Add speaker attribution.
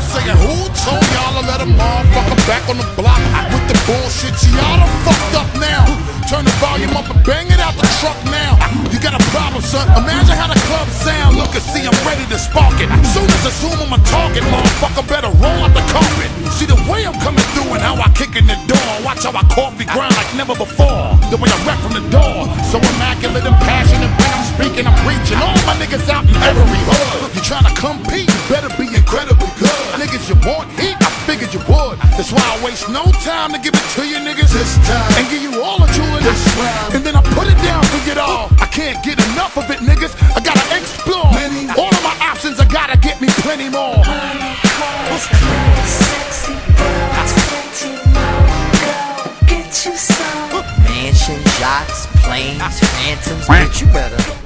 Speaker 1: around saying, Who told y'all to let a motherfucker back on the block with the bullshit? Y'all done fucked up now. Turn the volume up and bang it out the truck now. You got a problem, son. Imagine how the club sound. Look and see, I'm ready to spark it. Soon as I zoom, I'm a target, motherfucker. Better roll out the carpet. See the way I'm coming through and how I kick in the door. Watch how I coffee grind like never before. The way I rap from the door. So immaculate and passionate when I'm speaking, I'm preaching. All my niggas out in every hood. You trying to compete? Want heat? I figured you would. That's why I waste no time to give it to you niggas this time. And give you all the jewelry this round. And then I put it down for it all. I can't get enough of it, niggas. I gotta explore. Many. All of my options, I gotta get me plenty more.
Speaker 2: Clothes, clothes, sexy birds, plenty money, go get you some.
Speaker 3: Mansion, yachts, planes, phantoms, bitch, you better